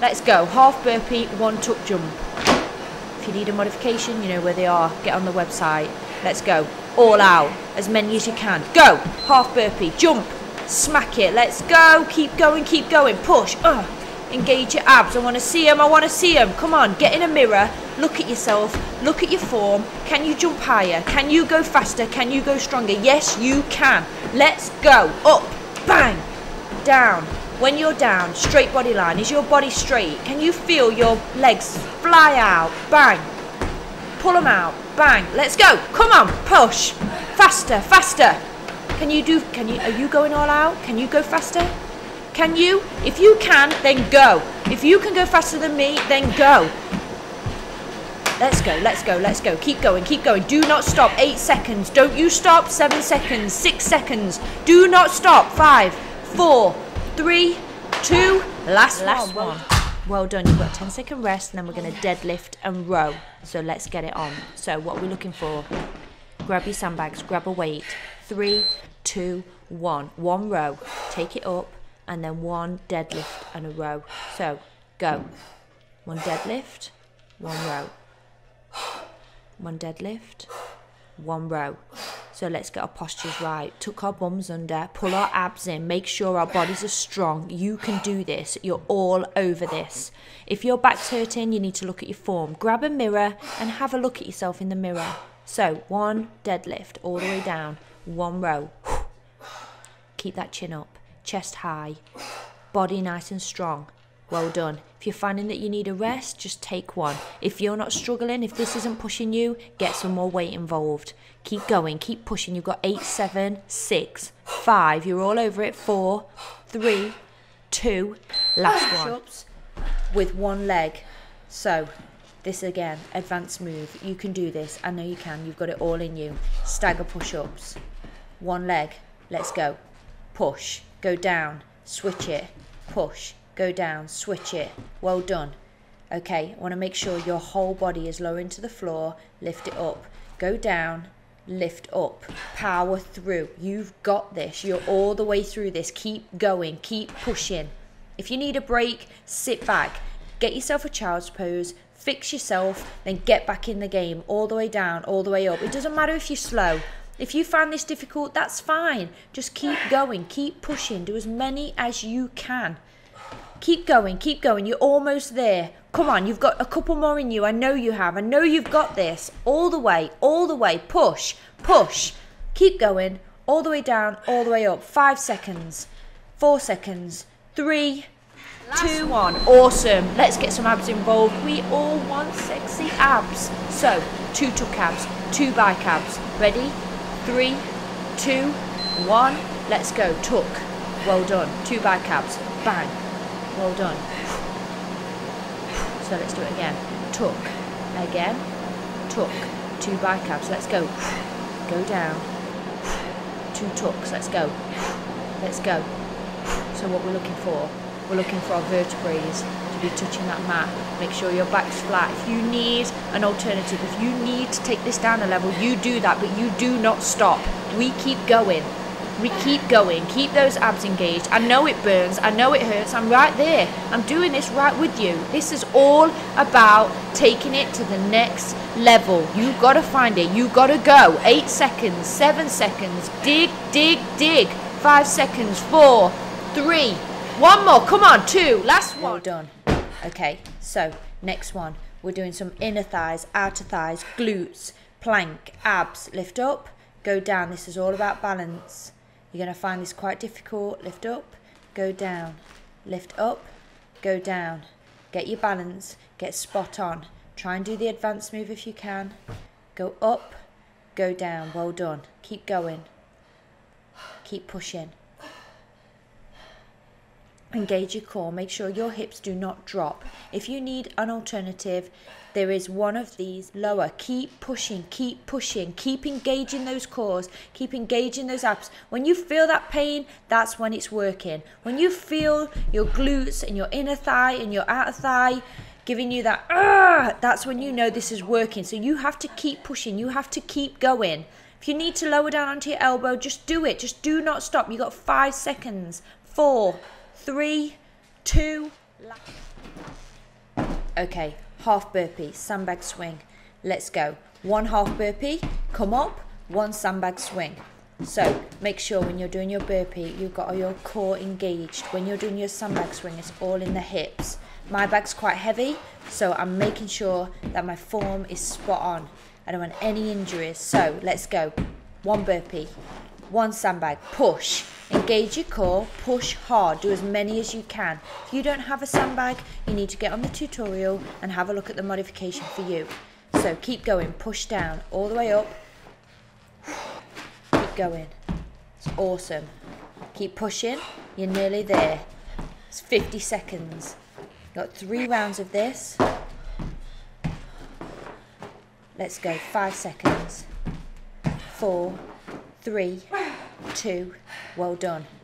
Let's go. Half burpee, one tuck jump. If you need a modification, you know where they are. Get on the website. Let's go. All out. As many as you can. Go. Half burpee. Jump. Smack it. Let's go. Keep going. Keep going. Push. Uh. Engage your abs. I want to see them. I want to see them. Come on. Get in a mirror. Look at yourself. Look at your form. Can you jump higher? Can you go faster? Can you go stronger? Yes, you can. Let's go. Up. Bang. Down. When you're down, straight body line. Is your body straight? Can you feel your legs fly out? Bang. Pull them out. Bang. Let's go. Come on. Push. Faster. Faster. Can you do, can you, are you going all out? Can you go faster? Can you? If you can, then go. If you can go faster than me, then go. Let's go, let's go, let's go. Keep going, keep going. Do not stop. Eight seconds. Don't you stop. Seven seconds. Six seconds. Do not stop. Five, four, three, two, last, last one. Well done. You've got a 10 second rest and then we're going to deadlift and row. So let's get it on. So what are we looking for? Grab your sandbags, grab a weight. Three, two, one. One row. Take it up and then one deadlift and a row. So go. One deadlift, one row. One deadlift, one row. So let's get our postures right. Tuck our bums under, pull our abs in, make sure our bodies are strong. You can do this. You're all over this. If your back's hurting, you need to look at your form. Grab a mirror and have a look at yourself in the mirror. So one deadlift all the way down, one row. Keep that chin up, chest high, body nice and strong. Well done. If you're finding that you need a rest, just take one. If you're not struggling, if this isn't pushing you, get some more weight involved. Keep going, keep pushing. You've got eight, seven, six, five. You're all over it. Four, three, two, last one. Push-ups with one leg. So, this again, advanced move. You can do this. I know you can. You've got it all in you. Stagger push ups. One leg. Let's go. Push. Go down. Switch it. Push go down, switch it. Well done. Okay, I want to make sure your whole body is low into the floor. Lift it up. Go down, lift up. Power through. You've got this. You're all the way through this. Keep going. Keep pushing. If you need a break, sit back. Get yourself a child's pose. Fix yourself. Then get back in the game. All the way down, all the way up. It doesn't matter if you're slow. If you find this difficult, that's fine. Just keep going. Keep pushing. Do as many as you can. Keep going, keep going. You're almost there. Come on, you've got a couple more in you. I know you have. I know you've got this. All the way, all the way. Push, push. Keep going. All the way down, all the way up. Five seconds, four seconds, three, two, one. Awesome. Let's get some abs involved. We all want sexy abs. So, two tuck abs, two bike abs. Ready? Three, two, one. Let's go. Tuck. Well done. Two bike abs. Bang. Well done. So let's do it again. Tuck. Again. Tuck. Two biceps. Let's go. Go down. Two tucks. Let's go. Let's go. So what we're looking for, we're looking for our vertebrae to be touching that mat. Make sure your back's flat. If you need an alternative, if you need to take this down a level, you do that, but you do not stop. We keep going. We keep going, keep those abs engaged. I know it burns, I know it hurts, I'm right there. I'm doing this right with you. This is all about taking it to the next level. You've gotta find it, You've gotta go. Eight seconds, seven seconds, dig, dig, dig. Five seconds, four, three, one more, come on, two, last one. Well done. Okay, so next one. We're doing some inner thighs, outer thighs, glutes, plank, abs. Lift up, go down. This is all about balance. You're going to find this quite difficult. Lift up, go down. Lift up, go down. Get your balance, get spot on. Try and do the advanced move if you can. Go up, go down. Well done. Keep going. Keep pushing. Engage your core. Make sure your hips do not drop. If you need an alternative, there is one of these lower. Keep pushing, keep pushing, keep engaging those cores, keep engaging those abs. When you feel that pain, that's when it's working. When you feel your glutes and your inner thigh and your outer thigh giving you that, ah, that's when you know this is working. So you have to keep pushing, you have to keep going. If you need to lower down onto your elbow, just do it. Just do not stop. You got five seconds. Four, three, two, Okay, half burpee, sandbag swing. Let's go. One half burpee, come up, one sandbag swing. So make sure when you're doing your burpee, you've got your core engaged. When you're doing your sandbag swing, it's all in the hips. My bag's quite heavy, so I'm making sure that my form is spot on. I don't want any injuries. So let's go. One burpee, one sandbag, push. Engage your core, push hard, do as many as you can. If you don't have a sandbag, you need to get on the tutorial and have a look at the modification for you. So keep going, push down, all the way up. Keep going. It's awesome. Keep pushing, you're nearly there. It's 50 seconds. Got three rounds of this. Let's go, five seconds. Four, three, two, well done.